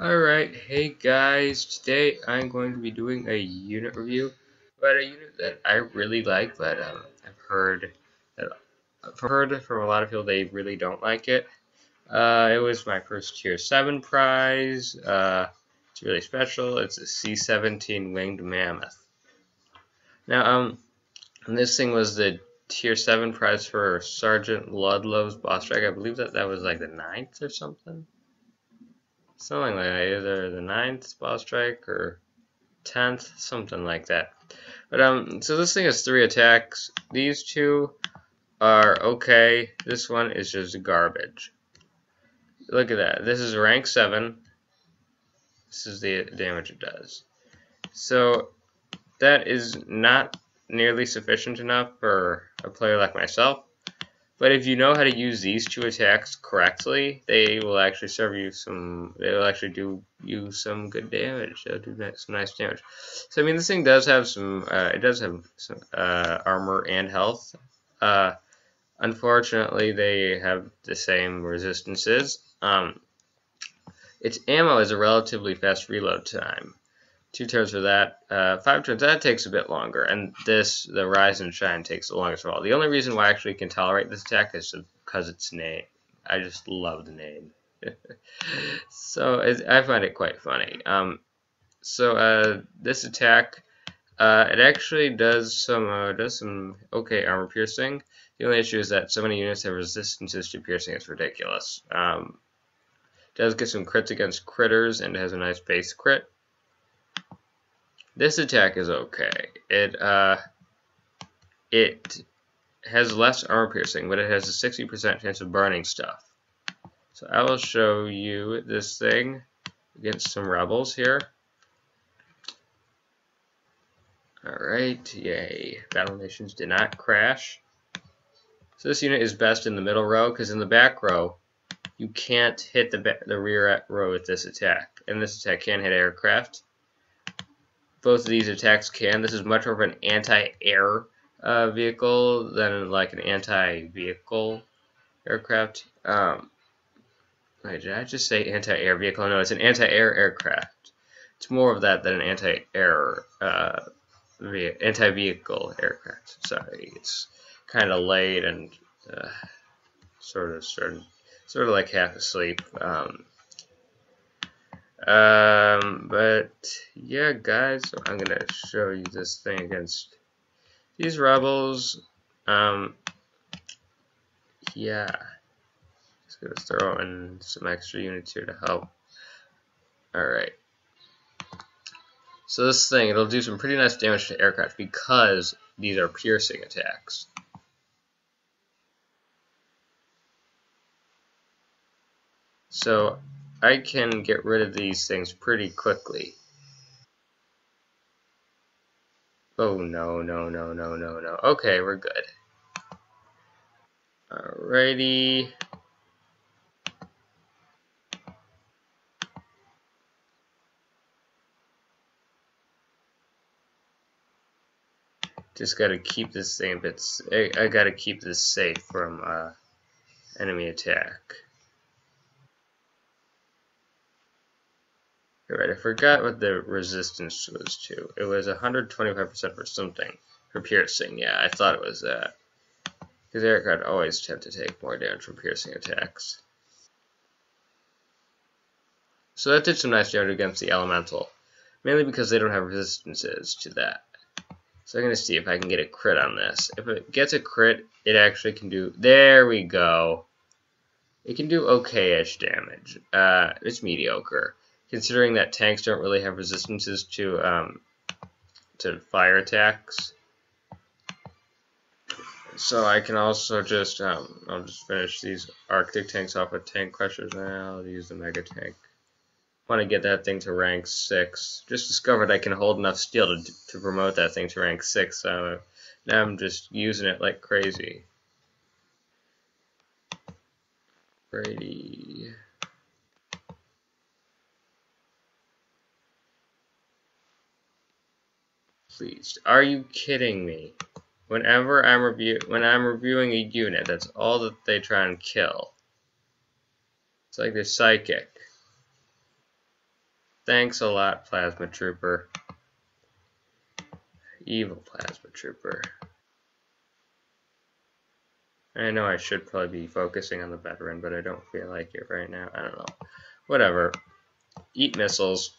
Alright, hey guys, today I'm going to be doing a unit review about a unit that I really like, but um, I've heard that I've heard from a lot of people they really don't like it. Uh, it was my first tier 7 prize, uh, it's really special, it's a C-17 Winged Mammoth. Now, um, this thing was the tier 7 prize for Sergeant Ludlow's boss strike, I believe that that was like the 9th or something? Something like that, either the ninth boss strike or tenth, something like that. But um, so this thing has three attacks. These two are okay. This one is just garbage. Look at that. This is rank seven. This is the damage it does. So that is not nearly sufficient enough for a player like myself. But if you know how to use these two attacks correctly, they will actually serve you some. They will actually do you some good damage. They'll do some nice damage. So I mean, this thing does have some. Uh, it does have some uh, armor and health. Uh, unfortunately, they have the same resistances. Um, its ammo is a relatively fast reload time two turns for that. Uh, five turns, that takes a bit longer. And this, the Rise and Shine, takes the longest of all. The only reason why I actually can tolerate this attack is because its name. I just love the name. so I find it quite funny. Um, so uh, this attack, uh, it actually does some uh, does some okay armor piercing. The only issue is that so many units have resistances to piercing. It's ridiculous. Um, does get some crits against critters and has a nice base crit. This attack is okay. It uh, it has less armor piercing, but it has a 60% chance of burning stuff. So I will show you this thing against some rebels here. Alright, yay. Battle Nations did not crash. So this unit is best in the middle row, because in the back row, you can't hit the, the rear row with this attack. And this attack can hit aircraft both of these attacks can. This is much more of an anti-air uh, vehicle than like an anti-vehicle aircraft. Um, wait, did I just say anti-air vehicle? No, it's an anti-air aircraft. It's more of that than an anti-air uh, anti-vehicle aircraft. Sorry, it's kind of late and uh, sort of sort of sort of like half asleep. Um, um, but yeah, guys, so I'm gonna show you this thing against these rebels. Um, yeah, just gonna throw in some extra units here to help. All right. So this thing, it'll do some pretty nice damage to aircraft because these are piercing attacks. So I can get rid of these things pretty quickly. Oh, no, no, no, no, no, no. Okay, we're good. Alrighty. Just gotta keep this thing, but I, I gotta keep this safe from uh, enemy attack. Alright, I forgot what the resistance was to. It was 125% for something. For piercing, yeah, I thought it was that. Because aircraft always tend to take more damage from piercing attacks. So that did some nice damage against the elemental. Mainly because they don't have resistances to that. So I'm going to see if I can get a crit on this. If it gets a crit, it actually can do... There we go. It can do okay-ish damage. Uh, it's mediocre considering that tanks don't really have resistances to um, to fire attacks. So I can also just, um, I'll just finish these Arctic tanks off with tank crushers now. I'll use the mega tank. want to get that thing to rank 6. Just discovered I can hold enough steel to, to promote that thing to rank 6, so now I'm just using it like crazy. Brady. Pleased. Are you kidding me? Whenever I'm review when I'm reviewing a unit, that's all that they try and kill. It's like they're psychic. Thanks a lot, Plasma Trooper. Evil Plasma Trooper. I know I should probably be focusing on the veteran, but I don't feel like it right now. I don't know. Whatever. Eat missiles.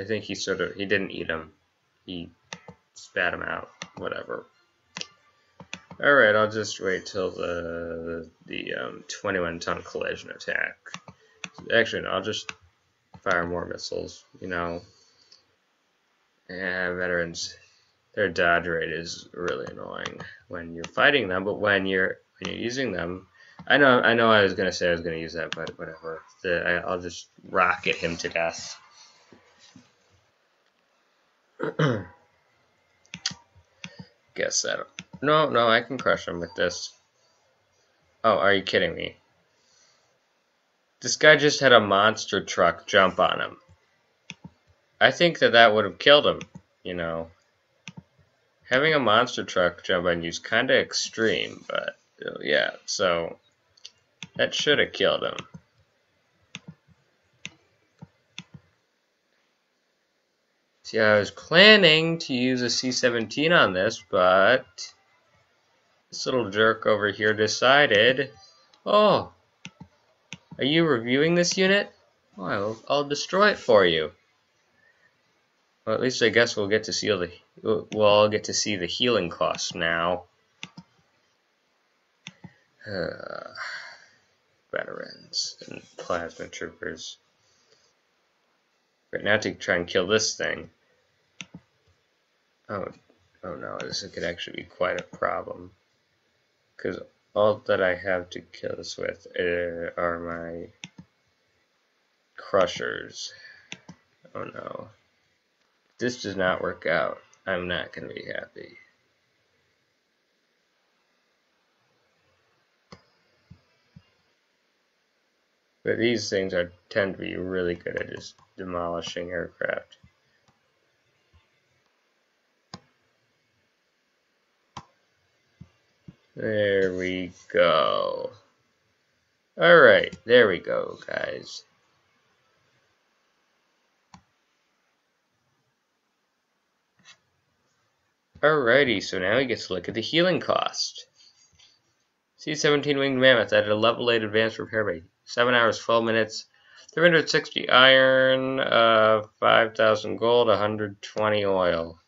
I think he sort of, he didn't eat them. He spat them out. Whatever. Alright, I'll just wait till the, the um, 21 ton collision attack. Actually, no, I'll just fire more missiles, you know. Yeah, veterans, their dodge rate is really annoying when you're fighting them, but when you're when you're using them, I know I know I was gonna say I was gonna use that, but whatever. The, I, I'll just rocket him to death. Guess that. No, no, I can crush him with this. Oh, are you kidding me? This guy just had a monster truck jump on him. I think that that would have killed him, you know. Having a monster truck jump on you is kind of extreme, but uh, yeah, so that should have killed him. See, I was planning to use a C-17 on this, but this little jerk over here decided, oh, are you reviewing this unit? Well, I'll destroy it for you. Well, at least I guess we'll get to see the we'll all get to see the healing costs now. Uh, veterans and plasma troopers. Right now to try and kill this thing. Oh, oh no, this could actually be quite a problem. Because all that I have to kill this with uh, are my crushers. Oh no. This does not work out. I'm not going to be happy. But these things are tend to be really good at just demolishing aircraft. There we go. Alright, there we go, guys. Alrighty, so now we get to look at the healing cost. C-17 Winged Mammoth at a level 8 advanced repair rate. 7 hours, 12 minutes, 360 iron, uh, 5,000 gold, 120 oil.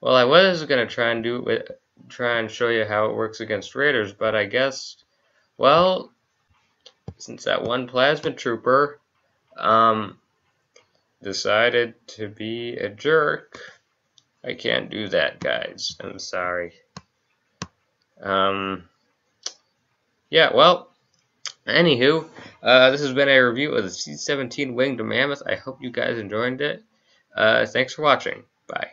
Well, I was going to try and do it with try and show you how it works against raiders, but I guess, well, since that one plasma trooper um, decided to be a jerk, I can't do that, guys. I'm sorry. Um, yeah, well, anywho, uh, this has been a review of the C-17 Winged Mammoth. I hope you guys enjoyed it. Uh, thanks for watching. Bye.